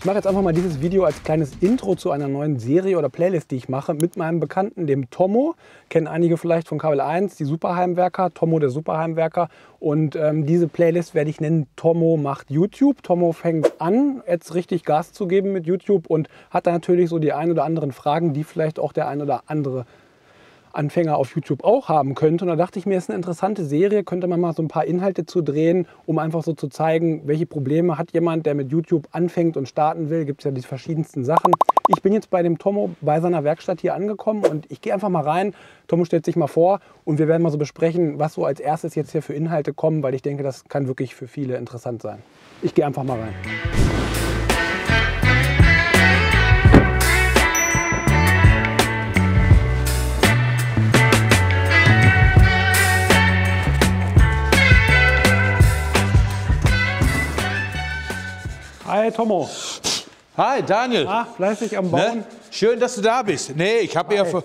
Ich mache jetzt einfach mal dieses Video als kleines Intro zu einer neuen Serie oder Playlist, die ich mache mit meinem Bekannten, dem Tomo. Kennen einige vielleicht von Kabel 1, die Superheimwerker, Tomo der Superheimwerker. Und ähm, diese Playlist werde ich nennen Tomo macht YouTube. Tomo fängt an, jetzt richtig Gas zu geben mit YouTube und hat da natürlich so die ein oder anderen Fragen, die vielleicht auch der ein oder andere Anfänger auf YouTube auch haben könnte. Und da dachte ich mir, es ist eine interessante Serie, könnte man mal so ein paar Inhalte zu drehen, um einfach so zu zeigen, welche Probleme hat jemand, der mit YouTube anfängt und starten will. Gibt es ja die verschiedensten Sachen. Ich bin jetzt bei dem Tomo bei seiner Werkstatt hier angekommen und ich gehe einfach mal rein. Tomo stellt sich mal vor und wir werden mal so besprechen, was so als erstes jetzt hier für Inhalte kommen, weil ich denke, das kann wirklich für viele interessant sein. Ich gehe einfach mal rein. Hi Tomo. Hi Daniel. Ah, fleißig am Bauen. Ne? Schön, dass du da bist. Nee, ich habe ja für,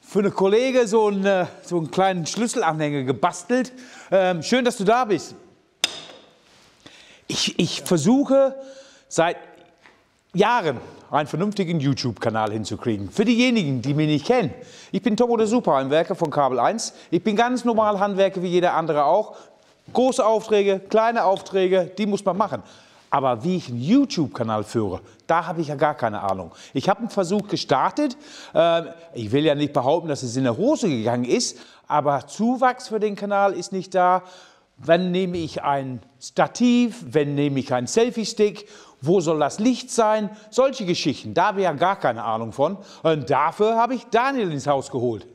für eine Kollege so einen, äh, so einen kleinen Schlüsselanhänger gebastelt. Ähm, schön, dass du da bist. Ich, ich versuche seit Jahren einen vernünftigen YouTube-Kanal hinzukriegen. Für diejenigen, die mich nicht kennen. Ich bin Tomo der Superhandwerker von Kabel 1. Ich bin ganz normal Handwerker wie jeder andere auch. Große Aufträge, kleine Aufträge, die muss man machen. Aber wie ich einen YouTube-Kanal führe, da habe ich ja gar keine Ahnung. Ich habe einen Versuch gestartet. Äh, ich will ja nicht behaupten, dass es in der Hose gegangen ist, aber Zuwachs für den Kanal ist nicht da. Wann nehme ich ein Stativ? Wann nehme ich einen Selfie-Stick? Wo soll das Licht sein? Solche Geschichten, da habe ich ja gar keine Ahnung von. Und dafür habe ich Daniel ins Haus geholt.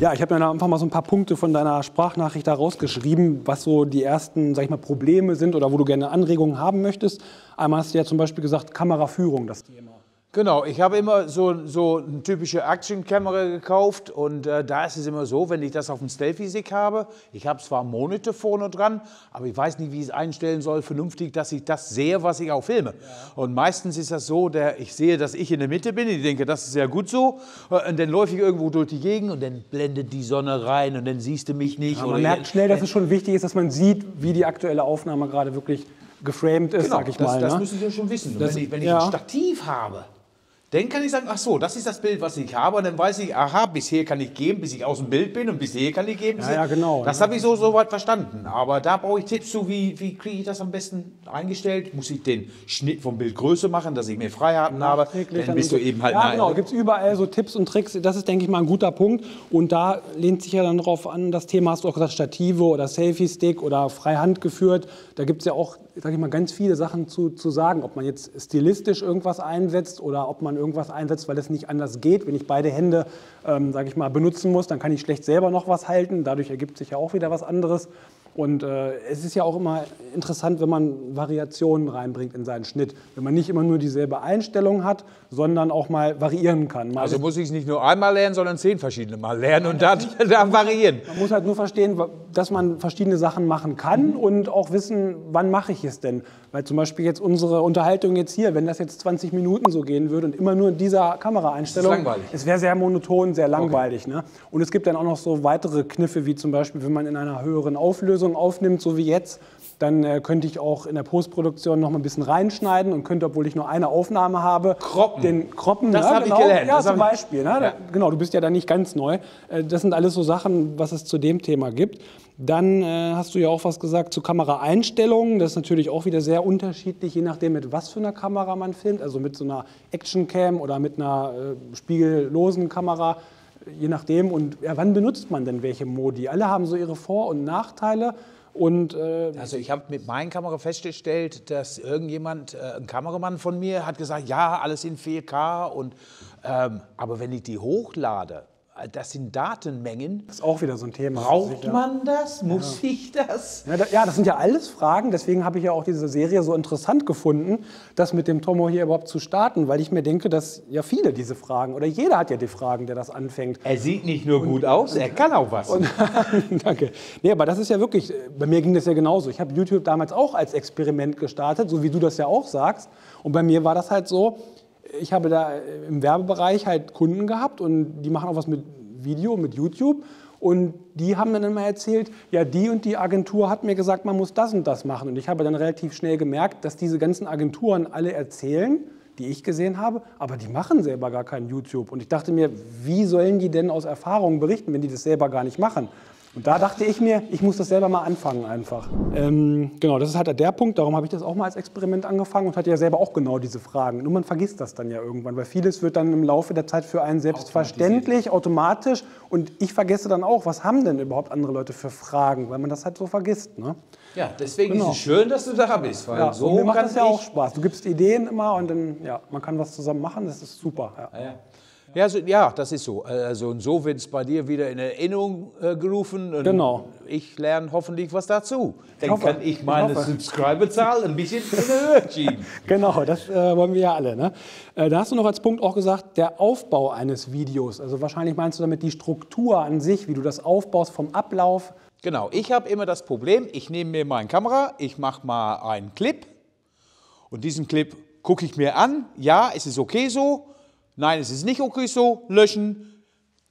Ja, ich habe mir einfach mal so ein paar Punkte von deiner Sprachnachricht da rausgeschrieben, was so die ersten, sag ich mal, Probleme sind oder wo du gerne Anregungen haben möchtest. Einmal hast du ja zum Beispiel gesagt, Kameraführung, das Thema. Genau, ich habe immer so, so eine typische Actionkamera gekauft und äh, da ist es immer so, wenn ich das auf dem Selfie-Stick habe, ich habe zwar Monitor vorne dran, aber ich weiß nicht, wie ich es einstellen soll, vernünftig, dass ich das sehe, was ich auch filme. Ja. Und meistens ist das so, der, ich sehe, dass ich in der Mitte bin, ich denke, das ist sehr gut so äh, und dann läufe ich irgendwo durch die Gegend und dann blendet die Sonne rein und dann siehst du mich nicht. Ja, man merkt schnell, dass es schon wichtig ist, dass man sieht, wie die aktuelle Aufnahme gerade wirklich geframed ist, genau, sag ich das, mal. Das ne? müssen Sie schon wissen. Das, wenn ich, wenn ich ja. ein Stativ habe, dann kann ich sagen, ach so, das ist das Bild, was ich habe. Und dann weiß ich, aha, bisher kann ich geben, bis ich aus dem Bild bin. Und bisher kann ich geben. Ja, ja genau. Das ja. habe ich so, so weit verstanden. Aber da brauche ich Tipps zu, wie, wie kriege ich das am besten eingestellt? Muss ich den Schnitt vom Bild größer machen, dass ich mehr Freiheiten habe? Dann bist du eben halt... Ja, genau. Gibt es überall so Tipps und Tricks. Das ist, denke ich mal, ein guter Punkt. Und da lehnt sich ja dann darauf an, das Thema hast du auch gesagt, Stative oder Selfie-Stick oder Freihand geführt. Da gibt es ja auch, sage ich mal, ganz viele Sachen zu, zu sagen. Ob man jetzt stilistisch irgendwas einsetzt oder ob man irgendwas einsetzt, weil es nicht anders geht. Wenn ich beide Hände, ähm, sage ich mal, benutzen muss, dann kann ich schlecht selber noch was halten. Dadurch ergibt sich ja auch wieder was anderes. Und äh, es ist ja auch immer interessant, wenn man Variationen reinbringt in seinen Schnitt. Wenn man nicht immer nur dieselbe Einstellung hat, sondern auch mal variieren kann. Mal also muss ich es nicht nur einmal lernen, sondern zehn verschiedene Mal lernen und dann, dann variieren. Man muss halt nur verstehen, dass man verschiedene Sachen machen kann und auch wissen, wann mache ich es denn. Weil zum Beispiel jetzt unsere Unterhaltung jetzt hier, wenn das jetzt 20 Minuten so gehen würde und immer nur in dieser Kameraeinstellung, das ist langweilig. es wäre sehr monoton, sehr langweilig. Okay. Ne? Und es gibt dann auch noch so weitere Kniffe, wie zum Beispiel, wenn man in einer höheren Auflösung aufnimmt, so wie jetzt, dann äh, könnte ich auch in der Postproduktion noch mal ein bisschen reinschneiden und könnte, obwohl ich nur eine Aufnahme habe, kroppen. den kroppen. Das ne? habe genau. ich gelernt. Ja, das zum Beispiel. Ne? Ja. Genau, du bist ja da nicht ganz neu. Äh, das sind alles so Sachen, was es zu dem Thema gibt. Dann äh, hast du ja auch was gesagt zu Kameraeinstellungen. Das ist natürlich auch wieder sehr unterschiedlich, je nachdem, mit was für einer Kamera man filmt. Also mit so einer Actioncam oder mit einer äh, spiegellosen Kamera, je nachdem. Und ja, wann benutzt man denn welche Modi? Alle haben so ihre Vor- und Nachteile. Und, äh, also ich habe mit meiner Kamera festgestellt, dass irgendjemand, äh, ein Kameramann von mir, hat gesagt, ja, alles in 4K. Und, ähm, aber wenn ich die hochlade, das sind Datenmengen. Das ist auch wieder so ein Thema. Braucht man das? Muss ja. ich das? Ja, ja, das sind ja alles Fragen. Deswegen habe ich ja auch diese Serie so interessant gefunden, das mit dem Tomo hier überhaupt zu starten, weil ich mir denke, dass ja viele diese Fragen oder jeder hat ja die Fragen, der das anfängt. Er sieht nicht nur und, gut aus, er kann auch was. Und, danke. Nee, aber das ist ja wirklich, bei mir ging das ja genauso. Ich habe YouTube damals auch als Experiment gestartet, so wie du das ja auch sagst. Und bei mir war das halt so, ich habe da im Werbebereich halt Kunden gehabt und die machen auch was mit Video, mit YouTube. Und die haben dann immer erzählt, ja, die und die Agentur hat mir gesagt, man muss das und das machen. Und ich habe dann relativ schnell gemerkt, dass diese ganzen Agenturen alle erzählen, die ich gesehen habe, aber die machen selber gar kein YouTube. Und ich dachte mir, wie sollen die denn aus Erfahrungen berichten, wenn die das selber gar nicht machen? Und da dachte ich mir, ich muss das selber mal anfangen einfach. Ähm, genau, das ist halt der Punkt. Darum habe ich das auch mal als Experiment angefangen und hatte ja selber auch genau diese Fragen. Nur man vergisst das dann ja irgendwann, weil vieles wird dann im Laufe der Zeit für einen selbstverständlich, automatisch. Und ich vergesse dann auch, was haben denn überhaupt andere Leute für Fragen, weil man das halt so vergisst. Ne? Ja, deswegen genau. ist es schön, dass du da bist. Weil ja, so mir macht das ja auch Spaß. Du gibst Ideen immer und dann, ja, man kann was zusammen machen. Das ist super. Ja. Ja, ja, so, ja, das ist so. Also, und so wird es bei dir wieder in Erinnerung äh, gerufen. Genau. Ich lerne hoffentlich was dazu. Dann hoffe, kann ich meine Subscriberzahl ein bisschen in Höhe schieben. genau, das äh, wollen wir ja alle. Ne? Äh, da hast du noch als Punkt auch gesagt, der Aufbau eines Videos. Also wahrscheinlich meinst du damit die Struktur an sich, wie du das aufbaust vom Ablauf. Genau, ich habe immer das Problem, ich nehme mir meine Kamera, ich mache mal einen Clip und diesen Clip gucke ich mir an. Ja, es ist okay so Nein, es ist nicht okay so. Löschen,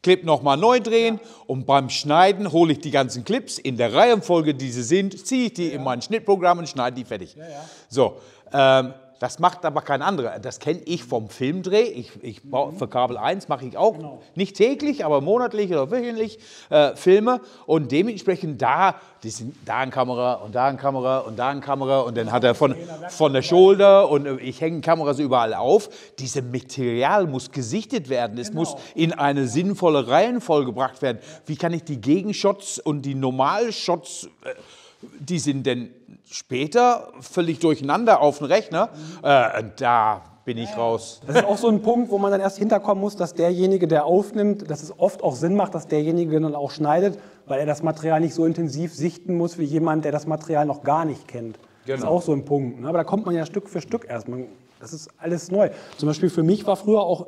Clip nochmal neu drehen und beim Schneiden hole ich die ganzen Clips in der Reihenfolge, die sie sind, ziehe ich die ja. in mein Schnittprogramm und schneide die fertig. Ja, ja. So, ähm, das macht aber kein anderer. Das kenne ich vom Filmdreh. Ich, ich mhm. Für Kabel 1 mache ich auch genau. nicht täglich, aber monatlich oder wöchentlich äh, Filme. Und dementsprechend da, die sind da eine Kamera und da eine Kamera und da eine Kamera. Und dann hat er von, von der Schulter und äh, ich hänge Kameras überall auf. Dieses Material muss gesichtet werden. Es genau. muss in eine sinnvolle Reihenfolge gebracht werden. Wie kann ich die Gegenshots und die Normalshots, äh, die sind denn später völlig durcheinander auf dem Rechner. Äh, da bin ich raus. Das ist auch so ein Punkt, wo man dann erst hinterkommen muss, dass derjenige, der aufnimmt, dass es oft auch Sinn macht, dass derjenige dann auch schneidet, weil er das Material nicht so intensiv sichten muss wie jemand, der das Material noch gar nicht kennt. Genau. Das ist auch so ein Punkt. Ne? Aber da kommt man ja Stück für Stück erst. Man, das ist alles neu. Zum Beispiel für mich war früher auch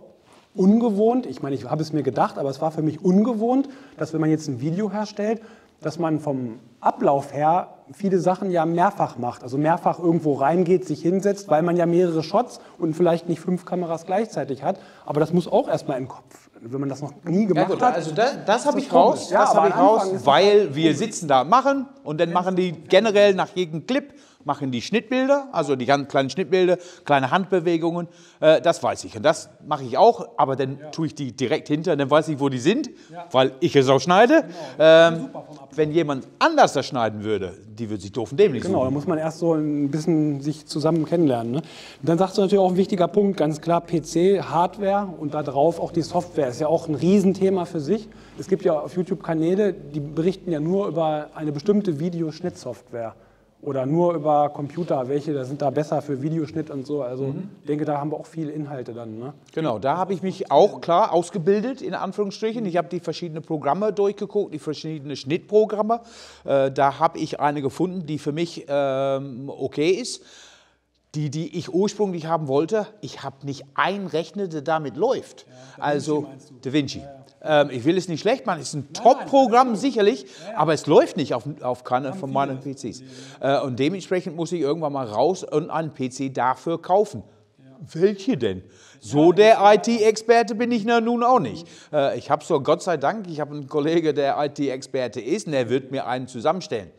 ungewohnt, ich meine, ich habe es mir gedacht, aber es war für mich ungewohnt, dass wenn man jetzt ein Video herstellt, dass man vom Ablauf her viele Sachen ja mehrfach macht. Also mehrfach irgendwo reingeht, sich hinsetzt, weil man ja mehrere Shots und vielleicht nicht fünf Kameras gleichzeitig hat. Aber das muss auch erstmal im Kopf, wenn man das noch nie gemacht ja, gut, hat. Also das, das habe ich raus, ja, das habe ich raus, weil wir sitzen da machen und dann machen die generell nach jedem Clip machen die Schnittbilder, also die ganz kleinen Schnittbilder, kleine Handbewegungen, äh, das weiß ich. Und das mache ich auch, aber dann ja. tue ich die direkt hinter, dann weiß ich, wo die sind, ja. weil ich es auch schneide. Genau. Ähm, wenn jemand anders das schneiden würde, die würde sich doof und dämlich Genau, da muss man erst so ein bisschen sich zusammen kennenlernen. Ne? dann sagst du natürlich auch ein wichtiger Punkt, ganz klar PC, Hardware und darauf auch die Software. Ist ja auch ein Riesenthema für sich. Es gibt ja auf YouTube Kanäle, die berichten ja nur über eine bestimmte Videoschnittsoftware oder nur über Computer, welche da sind da besser für Videoschnitt und so. Also mhm. ich denke, da haben wir auch viele Inhalte dann. Ne? Genau, da habe ich mich auch klar ausgebildet, in Anführungsstrichen. Ich habe die verschiedenen Programme durchgeguckt, die verschiedenen Schnittprogramme. Äh, da habe ich eine gefunden, die für mich ähm, okay ist. Die, die ich ursprünglich haben wollte, ich habe nicht einen Rechner, der damit läuft. Ja, also Da Vinci. Ja, ja. Ähm, ich will es nicht schlecht machen, es ist ein Top-Programm sicherlich, aber es läuft nicht auf, auf keiner von meinen PCs. Äh, und dementsprechend muss ich irgendwann mal raus und einen PC dafür kaufen. Welche denn? So der IT-Experte bin ich na nun auch nicht. Äh, ich habe so, Gott sei Dank, ich habe einen Kollegen, der IT-Experte ist und der wird mir einen zusammenstellen.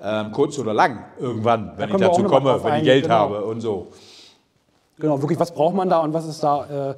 Ähm, kurz oder lang, irgendwann, wenn da ich dazu komme, wenn ich Geld genau. habe und so. Genau, wirklich, was braucht man da und was ist da äh,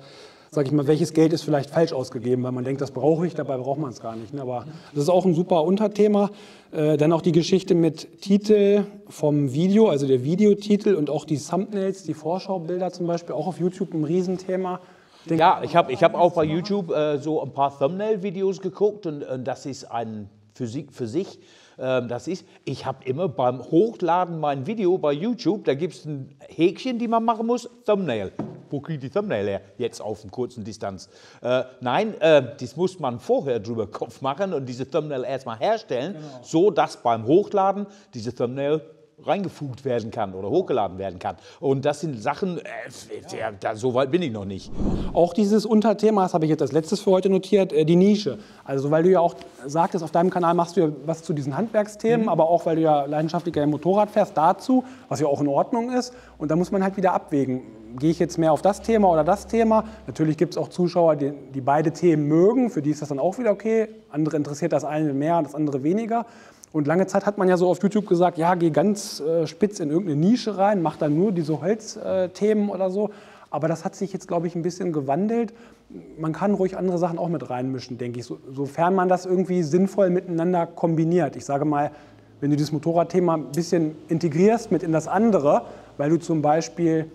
sage ich mal, welches Geld ist vielleicht falsch ausgegeben, weil man denkt, das brauche ich, dabei braucht man es gar nicht. Ne? Aber das ist auch ein super Unterthema. Äh, dann auch die Geschichte mit Titel vom Video, also der Videotitel und auch die Thumbnails, die Vorschaubilder zum Beispiel, auch auf YouTube ein Riesenthema. Denk ja, ich habe ich hab auch bei YouTube äh, so ein paar Thumbnail-Videos geguckt und, und das ist ein Physik für sich. Ähm, das ist, ich habe immer beim Hochladen mein Video bei YouTube, da gibt es ein Häkchen, die man machen muss, Thumbnail. Wo kriege ich die Thumbnail her? Jetzt auf einer kurzen Distanz. Äh, nein, äh, das muss man vorher drüber Kopf machen und diese Thumbnail erstmal herstellen, genau. so dass beim Hochladen diese Thumbnail reingefugt werden kann oder hochgeladen werden kann. Und das sind Sachen, äh, ja, da, so weit bin ich noch nicht. Auch dieses Unterthema, das habe ich jetzt als letztes für heute notiert, äh, die Nische. Also weil du ja auch sagtest, auf deinem Kanal machst du ja was zu diesen Handwerksthemen, mhm. aber auch weil du ja leidenschaftlicher Motorrad fährst, dazu, was ja auch in Ordnung ist. Und da muss man halt wieder abwägen gehe ich jetzt mehr auf das Thema oder das Thema. Natürlich gibt es auch Zuschauer, die, die beide Themen mögen, für die ist das dann auch wieder okay. Andere interessiert das eine mehr und das andere weniger. Und lange Zeit hat man ja so auf YouTube gesagt, ja, geh ganz äh, spitz in irgendeine Nische rein, mach dann nur diese Holzthemen äh, oder so. Aber das hat sich jetzt, glaube ich, ein bisschen gewandelt. Man kann ruhig andere Sachen auch mit reinmischen, denke ich, so, sofern man das irgendwie sinnvoll miteinander kombiniert. Ich sage mal, wenn du dieses Motorradthema ein bisschen integrierst mit in das andere, weil du zum Beispiel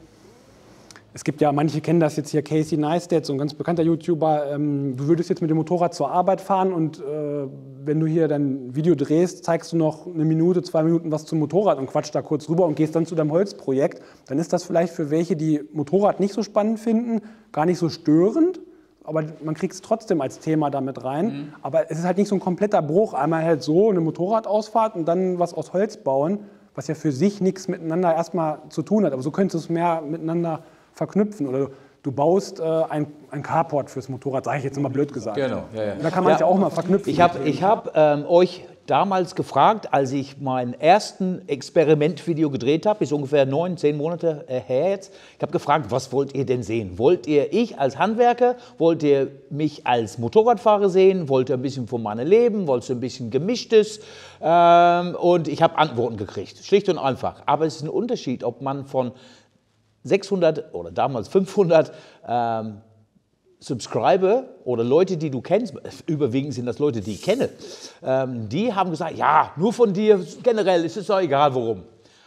es gibt ja, manche kennen das jetzt hier, Casey Neistat, so ein ganz bekannter YouTuber. Ähm, du würdest jetzt mit dem Motorrad zur Arbeit fahren und äh, wenn du hier dein Video drehst, zeigst du noch eine Minute, zwei Minuten was zum Motorrad und quatschst da kurz rüber und gehst dann zu deinem Holzprojekt. Dann ist das vielleicht für welche, die Motorrad nicht so spannend finden, gar nicht so störend. Aber man kriegt es trotzdem als Thema damit rein. Mhm. Aber es ist halt nicht so ein kompletter Bruch. Einmal halt so eine Motorradausfahrt und dann was aus Holz bauen, was ja für sich nichts miteinander erstmal zu tun hat. Aber so könntest du es mehr miteinander verknüpfen. Oder du baust äh, ein, ein Carport fürs Motorrad, sage ich jetzt mal blöd gesagt. Genau, ja, ja. Da kann man es ja, ja auch mal verknüpfen. Ich habe ich hab, ähm, euch damals gefragt, als ich mein ersten Experimentvideo gedreht habe, ist ungefähr neun, zehn Monate äh, her jetzt. Ich habe gefragt, was wollt ihr denn sehen? Wollt ihr ich als Handwerker? Wollt ihr mich als Motorradfahrer sehen? Wollt ihr ein bisschen von meinem Leben? Wollt ihr ein bisschen gemischtes? Ähm, und ich habe Antworten gekriegt, schlicht und einfach. Aber es ist ein Unterschied, ob man von 600 oder damals 500 ähm, Subscriber oder Leute, die du kennst, überwiegend sind das Leute, die ich kenne, ähm, die haben gesagt, ja, nur von dir, generell ist es doch egal, warum.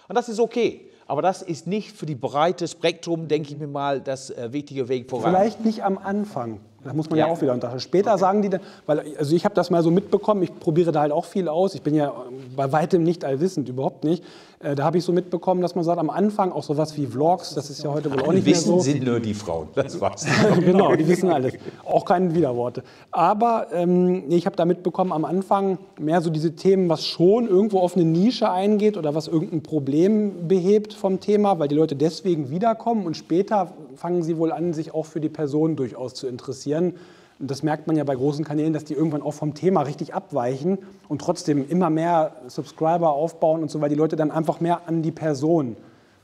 Und das ist okay. Aber das ist nicht für die breite Spektrum, denke ich mir mal, das äh, wichtige Weg voran. Vielleicht nicht am Anfang. Das muss man ja, ja auch wieder unterscheiden. Später okay. sagen die dann, weil also ich habe das mal so mitbekommen, ich probiere da halt auch viel aus. Ich bin ja bei weitem nicht allwissend, überhaupt nicht. Äh, da habe ich so mitbekommen, dass man sagt, am Anfang auch sowas wie Vlogs, das ist ja heute wohl auch nicht wissen mehr so. sind nur die Frauen, das war's. genau, die wissen alles. Auch keine Widerworte. Aber ähm, ich habe da mitbekommen, am Anfang mehr so diese Themen, was schon irgendwo auf eine Nische eingeht oder was irgendein Problem behebt vom Thema, weil die Leute deswegen wiederkommen und später fangen sie wohl an, sich auch für die Person durchaus zu interessieren. Und das merkt man ja bei großen Kanälen, dass die irgendwann auch vom Thema richtig abweichen und trotzdem immer mehr Subscriber aufbauen und so, weil die Leute dann einfach mehr an die Person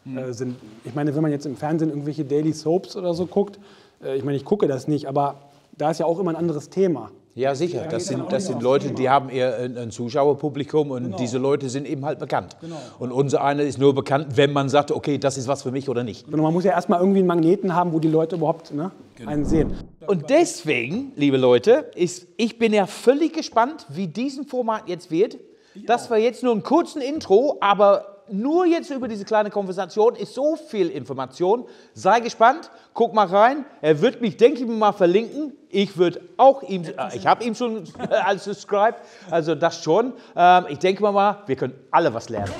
äh, sind. Ich meine, wenn man jetzt im Fernsehen irgendwelche Daily Soaps oder so guckt, äh, ich meine, ich gucke das nicht, aber da ist ja auch immer ein anderes Thema. Ja, sicher. Das sind, das sind Leute, die haben eher ein Zuschauerpublikum und genau. diese Leute sind eben halt bekannt. Genau. Und unser einer ist nur bekannt, wenn man sagt, okay, das ist was für mich oder nicht. Genau, man muss ja erstmal irgendwie einen Magneten haben, wo die Leute überhaupt ne, genau. einen sehen. Und deswegen, liebe Leute, ist, ich bin ja völlig gespannt, wie diesen Format jetzt wird. Das war jetzt nur ein kurzen Intro, aber nur jetzt über diese kleine Konversation ist so viel Information. Sei gespannt, guck mal rein. Er wird mich, denke ich mal, verlinken. Ich würde auch ihm, äh, ich habe ihm schon als Subscribe, also das schon. Ähm, ich denke mal, wir können alle was lernen.